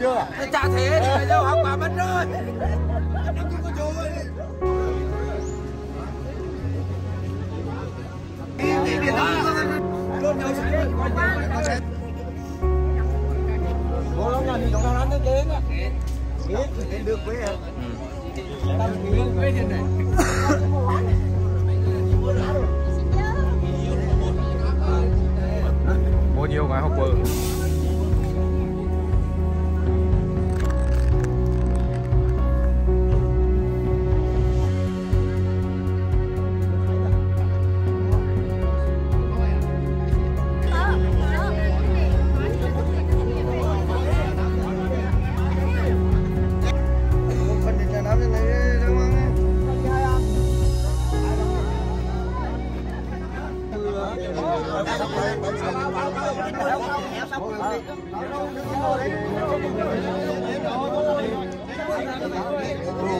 chưa chả thế thì đâu học bà mất rồi. Bố lắm nhà đi cũng đang ăn cái nha Biết, được quê à Quê trên này Bao nhiêu cái học bờ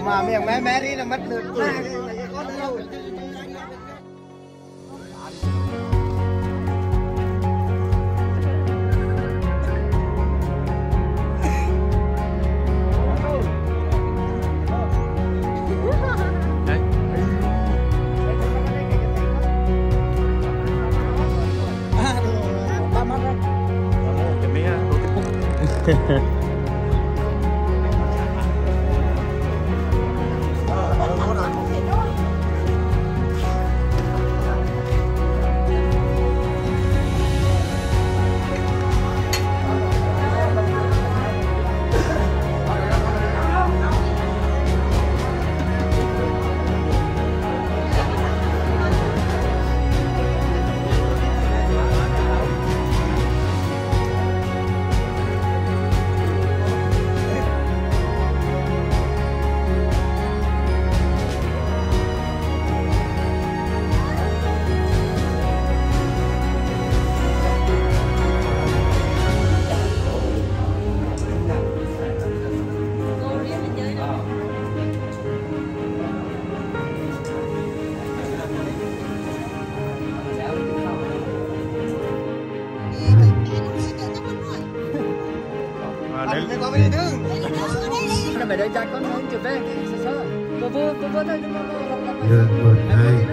mà miệng mé mé đi là mất lượt. Ha ha ha. Chạy con hướng chụp đây Sơ sơ Vô vô vô vô đây Giờ một hai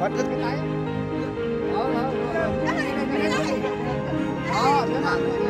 Bắt được cái tay Đó đó Đó Đó Đó Xung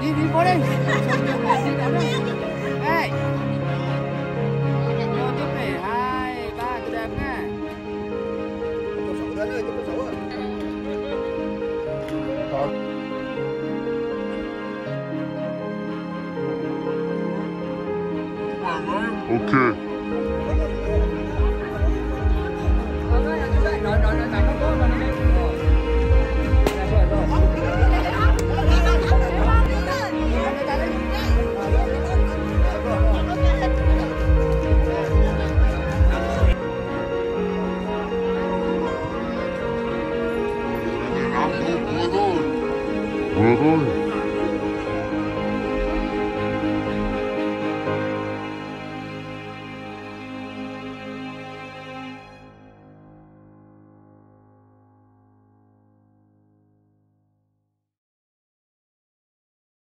Đi, đi vô đây. Đi đón đây Ê tiếp này, hai, ba, cứ đẹp nha. Ok Mm-hmm.